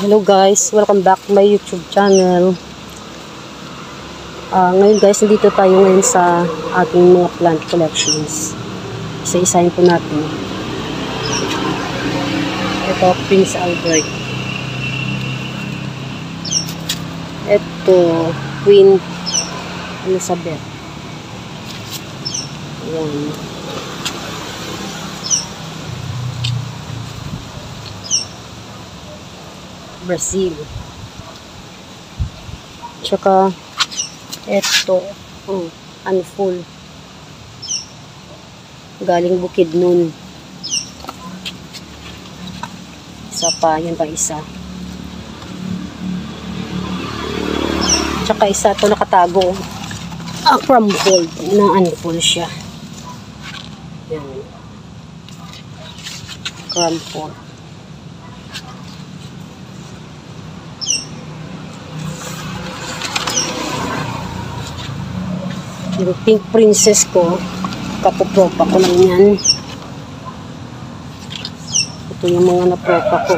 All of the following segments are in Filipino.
Hello guys, welcome back to my YouTube channel. Ah, ngayon guys, nandito tayo ngayon sa ating mga plant collections. Isa-isahin po natin. Ito, Prince Albert. Ito, Queen Elizabeth. Ayan. Brazil. Tsaka, eto, oh, unfull. Galing bukid nun. Isa pa, yan pa isa. Tsaka isa to nakatago. Ah, crumbled na unfull siya. Yan. Crumbled. Yung pink princess ko, kapopropa ko lang yan. Ito yung mga napropa ko.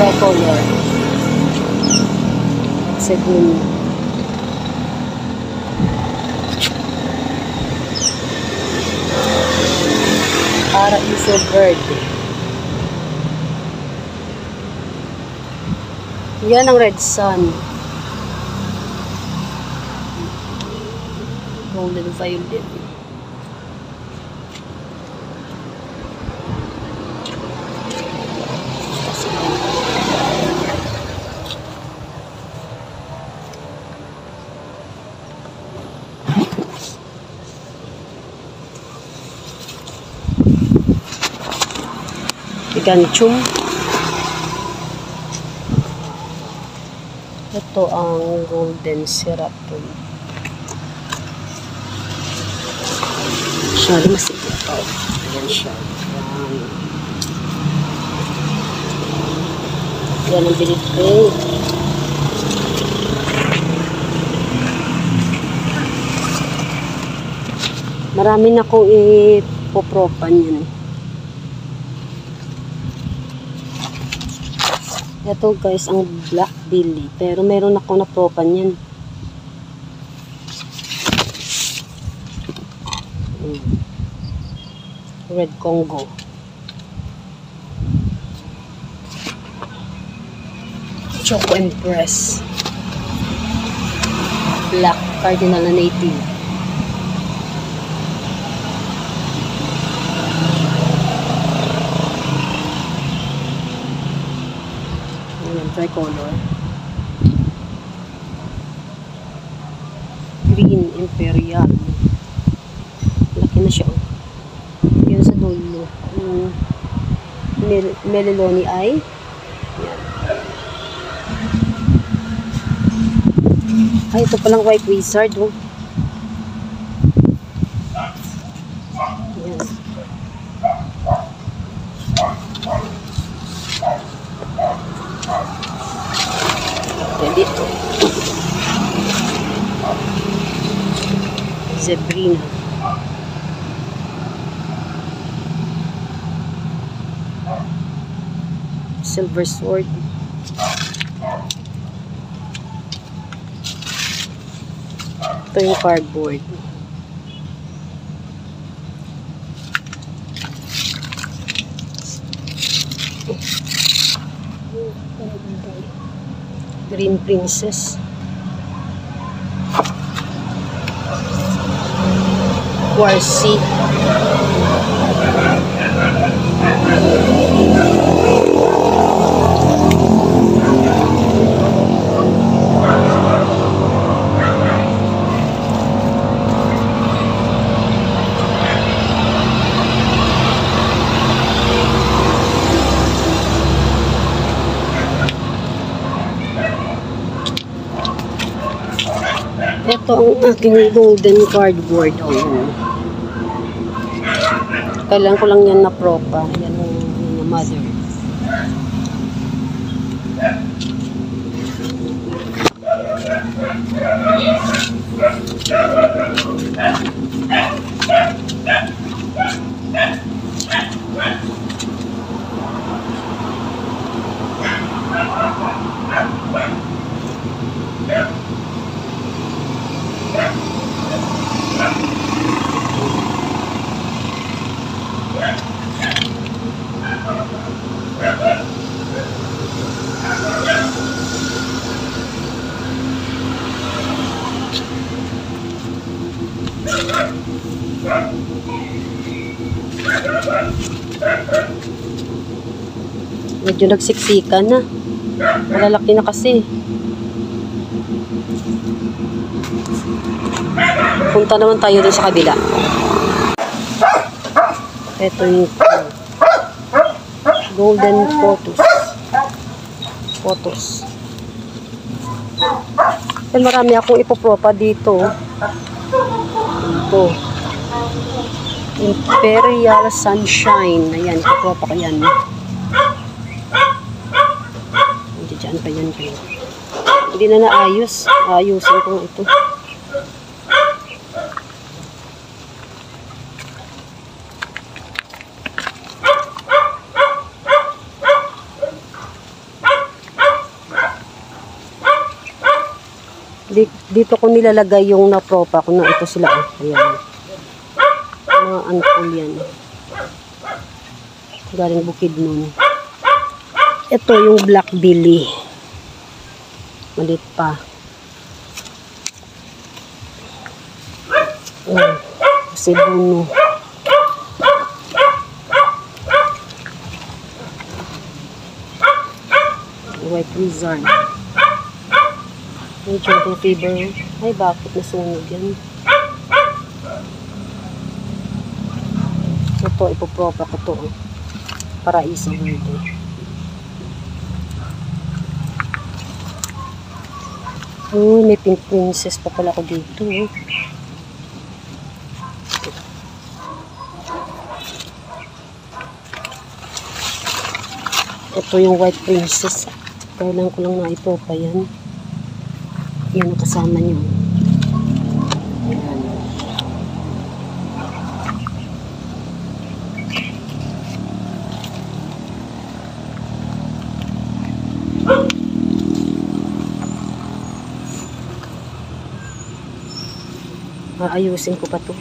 Tricolor. Segundo. Para iso Yan ang red sun. Golden violet. Picanchum. Ito ang golden seratum. Masyado masikip pa. Ayan siya. Ayan. Yan ang bilid ko. Marami na akong ipopropan yan. Ito guys, ang black billy. Pero meron ako na propan yan. Mm. Red Congo. Choco Empress. Black Cardinal na native. Ayan, tricolor. Green Imperial. Laki na siya. oh. Yan sa dulo. Yung mel Meliloni ay. Yan. Ay, ito palang white wizard. Oh. Zebrina. Silver sword. Ito yung cardboard. Green Princess. Warsi. Ito ang aking golden cardboard. Oh. Kailan ko lang yan na propa. Yan ang mother. Medyo nagsiksikan na. Malalaki na kasi. Punta naman tayo dun sa kabila. Ito yung golden photos. Photos. Then marami akong ipopropa dito. Ito. Imperial Sunshine. Ayan, ipopropa ko yan. Hindi dyan pa yan kayo. Hindi na naayos. Ayusin ko ito. Dito ko nilalagay yung napropa ko na ito sila. Oh. Ayan. Mga ankol yan. Galing bukid nun. Ito yung black billy. Malit pa. Oh, Cebuno. White wizard. May jungle fever. Ay, bakit nasunog yan? Ito, ipopropa ko to. oh. Paraiso verde. Oh, may pink princess pa pala ko dito. oh. Ito yung white princess. Kailan ko lang na ito pa yan. Yan ang kasama niyo. Ayan. Aayusin ko pa to.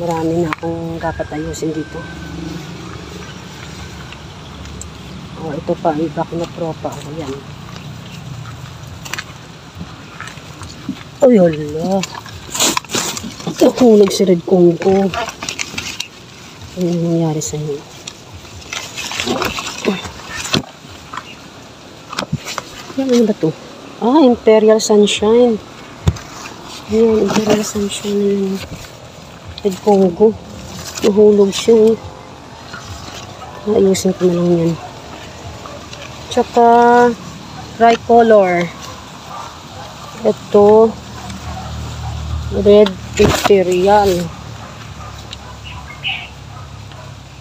Marami na akong dapat ayusin dito. Oh, ito pa, iba ko na tropa. Ayan. Ay, hala. Nahulog si Red Congo. Ano nangyari sa inyo? Ano ba to? Ah, Imperial Sunshine. Ayan, Imperial Sunshine na yun. Red Congo. Nahulog siya. eh. Ayusin ko na lang yan. Tsaka, tricolor. Ito, red imperial.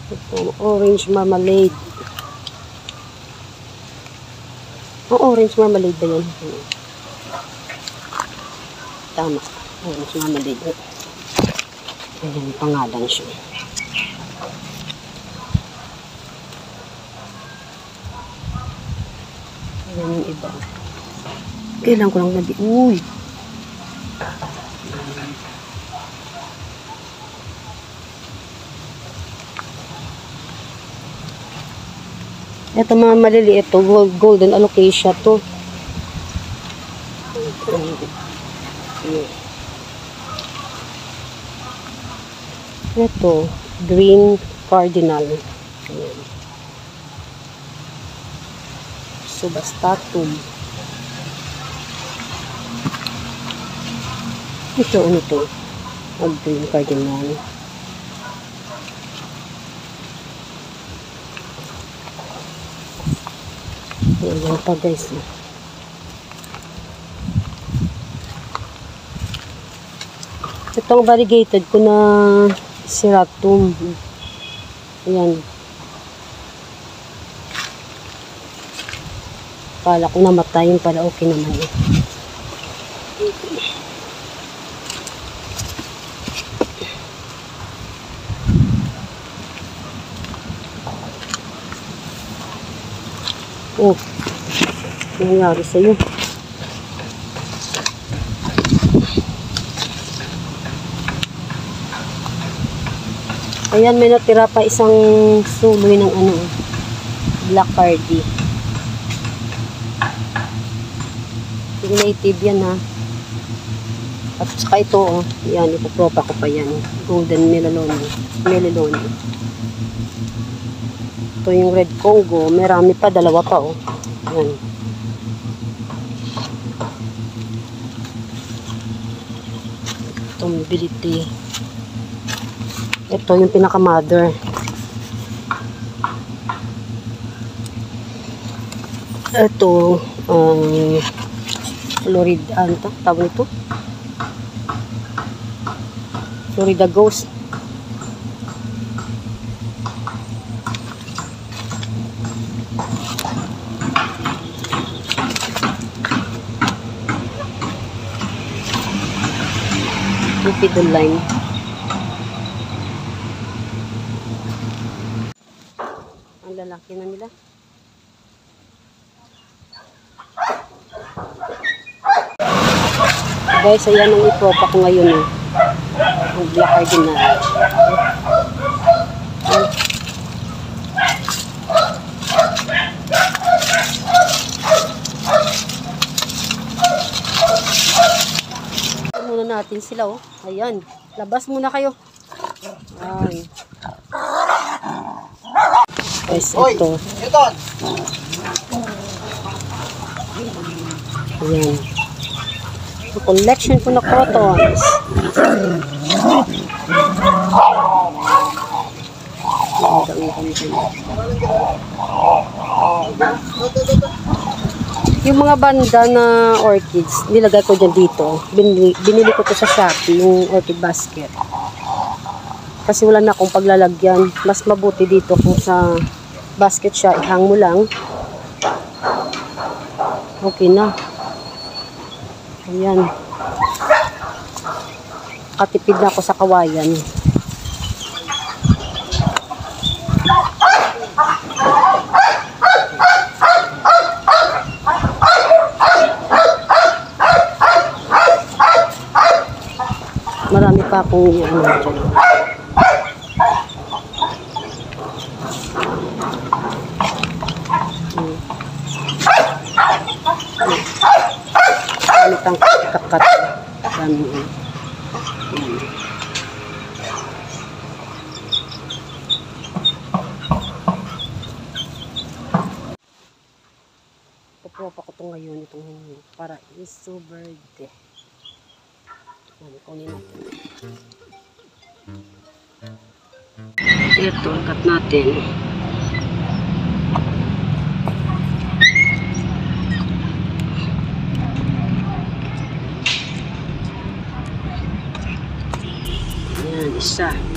Ito, orange marmalade. Oh, orange marmalade ba yun? Tama. Orange marmalade. Ayan, pangalan siya. Ayan yung iba. Kailan ko lang nabi... Uy! Ito mga maliliit to, gold, golden alocasia to. Ito, green cardinal. Ayan. Subastatum. Ito, ano to? Ang green cardinal. Ayan pa guys. eh. Ito ang variegated ko na siratum. Ayan. Kala ko namatay yun pala okay naman eh. Oh, nangyari sa'yo? Ayan, may natira pa isang suloy ng ano, black cardi. Yung native yan ha. At saka ito, oh, yan, ipopropa ko pa yan. Golden Melilone. Melilone. Ito yung red Congo. Marami pa, dalawa pa, oh. Yan. Tumbility. Ito yung pinaka-mother. Ito, um, Florida, ano to? Tawag nito? Florida Ghost. Cupidon line. Ang lalaki na nila. Guys, ayan ang ipropa ko ngayon eh. Ang black cardinal. Ito muna natin sila oh. Ayan. Labas muna kayo. Ayan. Guys, ito. Ayan. Ang collection ko na cottons. Yung mga banda na orchids, nilagay ko dyan dito. Binili, binili ko to sa Shopee, yung orchid basket. Kasi wala na akong paglalagyan. Mas mabuti dito kung sa basket siya, ihang mo lang. Okay na. Ayan. Katipid na ako sa kawayan. Marami pa akong ano dyan. Hmm. Gamit ang kakat. Dami yun. Yan. Pupropa ko to ngayon itong hingi para iso verde. Yan, kunin natin. Ito, cut natin. Yan, isa. Tapos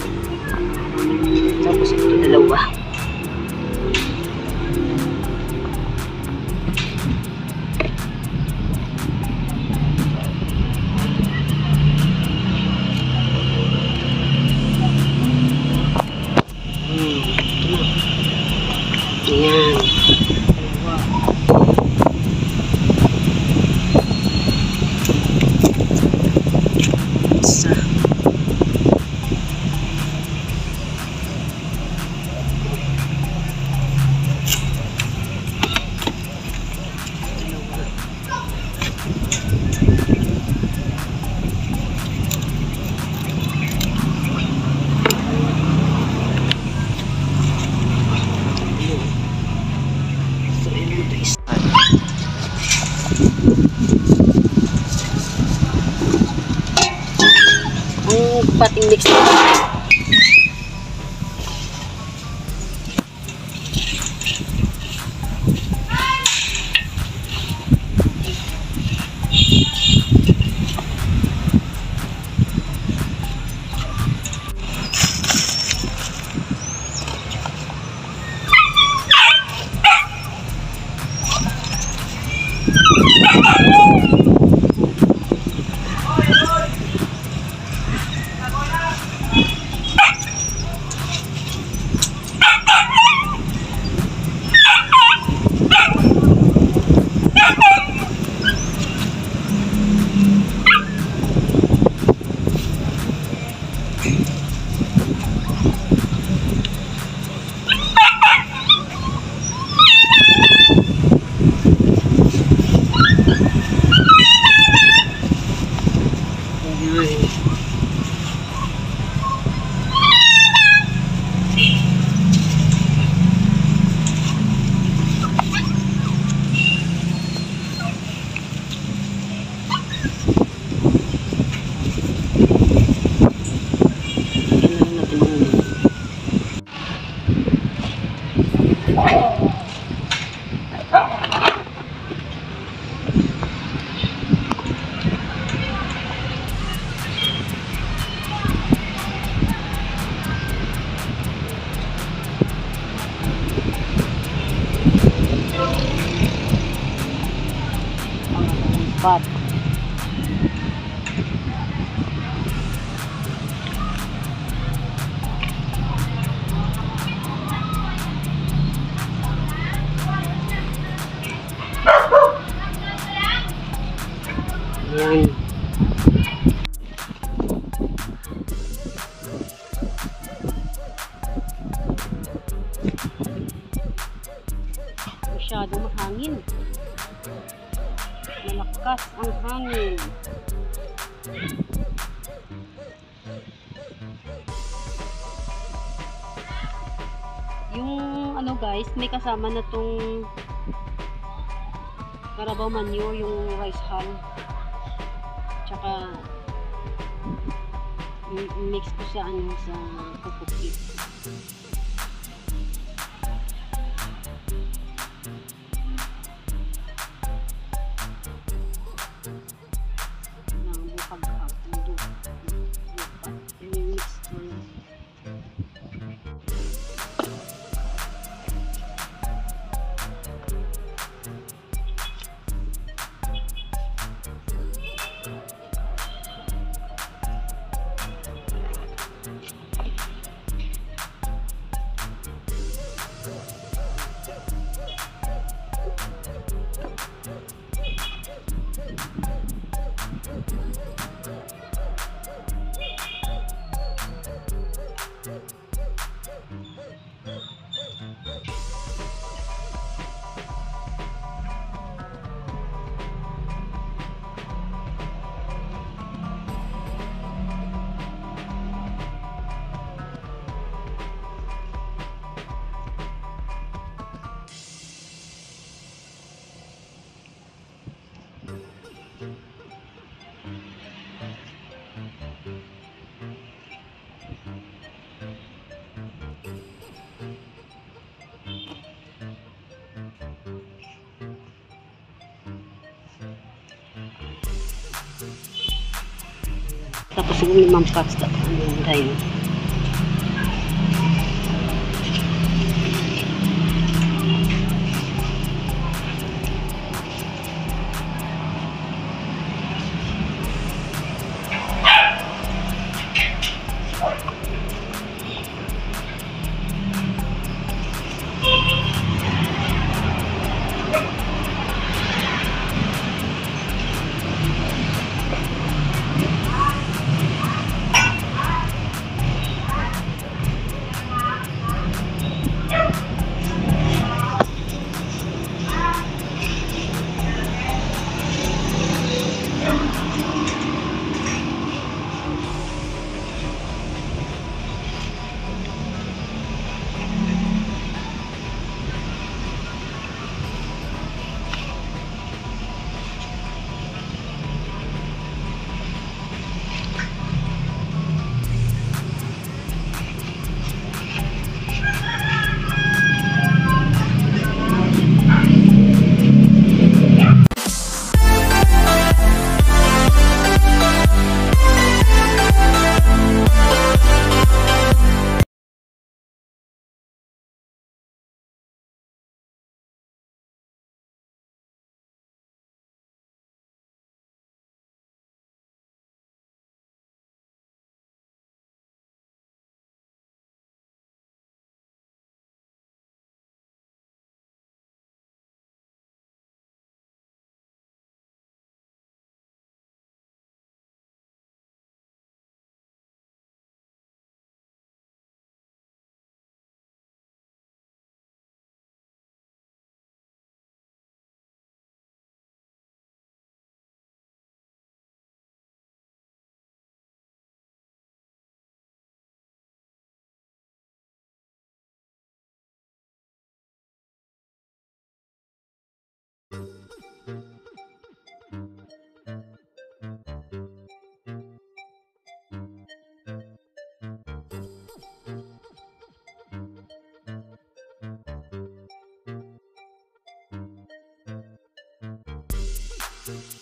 ang pating mix Hey! Masyado mahangin. Malakas ang hangin. Yung ano guys, may kasama na tong Carabao manure, yung rice hull. Tsaka mix ko sa ano sa kukuki. Tapos yung limang packs na yung dahil. Thank